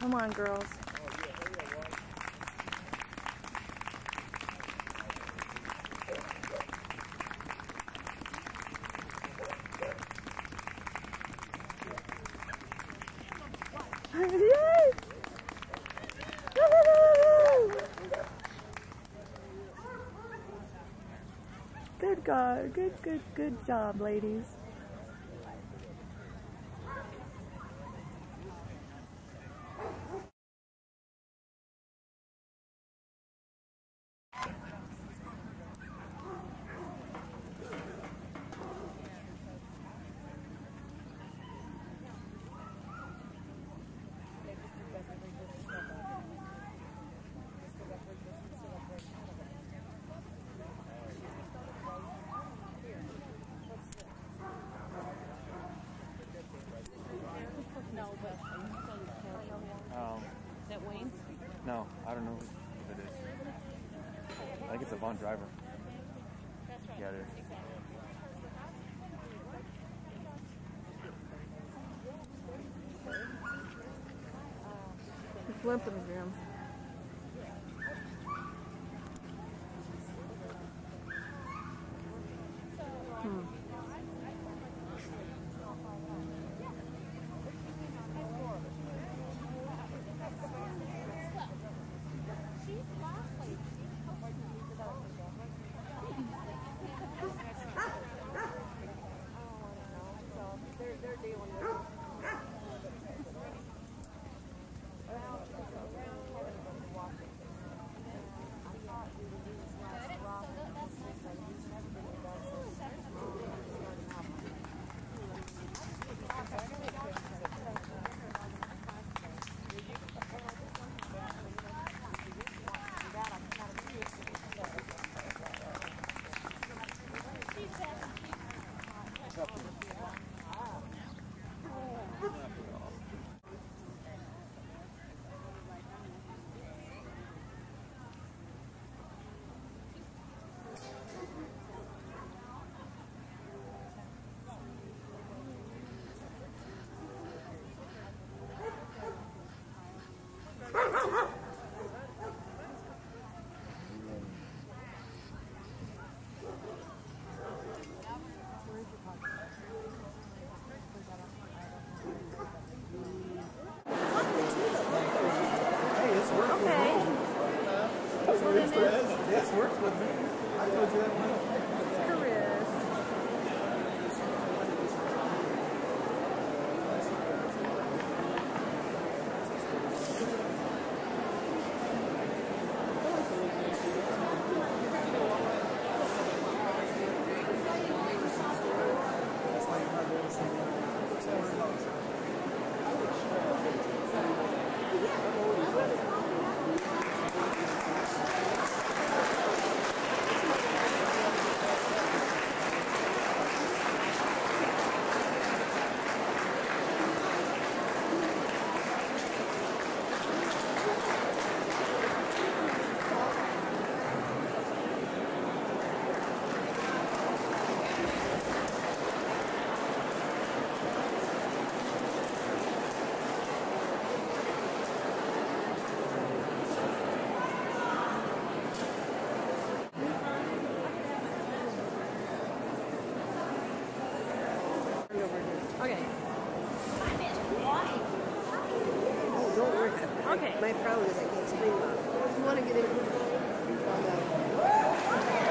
Come on, girls. Good God, good, good, good job, ladies. No, I don't know if it is. I think it's a Von Driver. Yeah, it is. Flipping Jim. Hmm. Okay. Yes, works with me. I told you that. Okay. Oh, don't worry. Okay. My problem is I can't scream. If you want to get in on that.